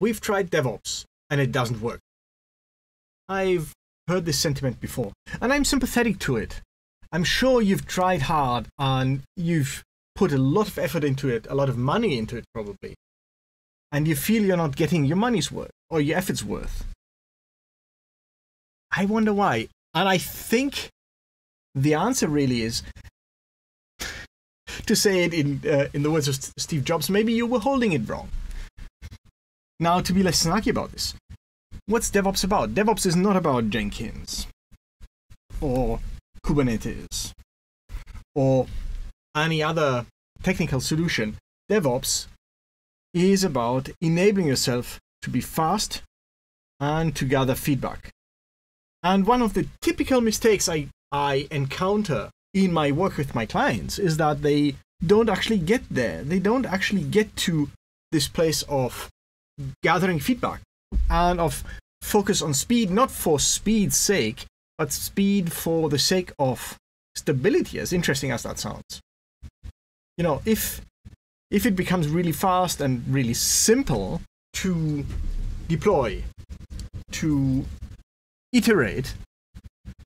we've tried DevOps and it doesn't work. I've heard this sentiment before, and I'm sympathetic to it. I'm sure you've tried hard and you've put a lot of effort into it, a lot of money into it, probably, and you feel you're not getting your money's worth or your effort's worth. I wonder why. And I think the answer really is to say it in uh, in the words of Steve Jobs, maybe you were holding it wrong. Now, to be less snarky about this, what's DevOps about? DevOps is not about Jenkins or Kubernetes or any other technical solution. DevOps is about enabling yourself to be fast and to gather feedback. And one of the typical mistakes I, I encounter in my work with my clients is that they don't actually get there. They don't actually get to this place of gathering feedback and of focus on speed, not for speed's sake, but speed for the sake of stability, as interesting as that sounds. You know, if if it becomes really fast and really simple to deploy, to iterate,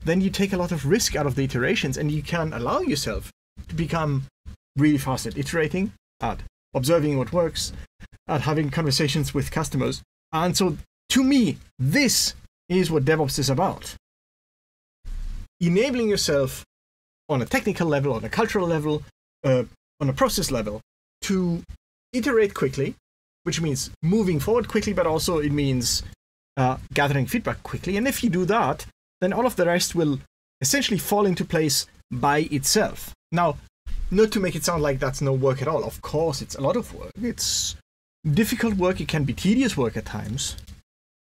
then you take a lot of risk out of the iterations and you can allow yourself to become really fast at iterating, at observing what works, at having conversations with customers. And so, to me, this is what DevOps is about. Enabling yourself on a technical level, on a cultural level, uh, on a process level, to iterate quickly, which means moving forward quickly, but also it means uh, gathering feedback quickly. And if you do that, then all of the rest will essentially fall into place by itself. Now, not to make it sound like that's no work at all. Of course, it's a lot of work. It's difficult work. It can be tedious work at times.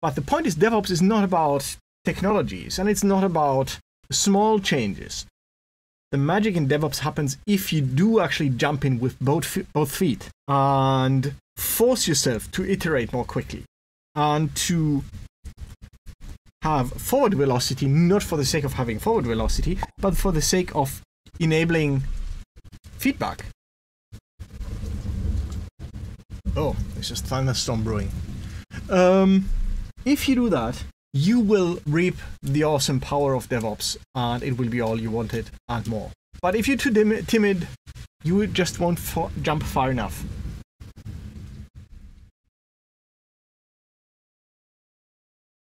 But the point is, DevOps is not about technologies and it's not about small changes. The magic in DevOps happens if you do actually jump in with both, both feet and force yourself to iterate more quickly and to have forward velocity, not for the sake of having forward velocity, but for the sake of enabling feedback. Oh, there's just thunderstorm brewing. Um, if you do that, you will reap the awesome power of DevOps, and it will be all you wanted and more. But if you're too timid, you just won't jump far enough.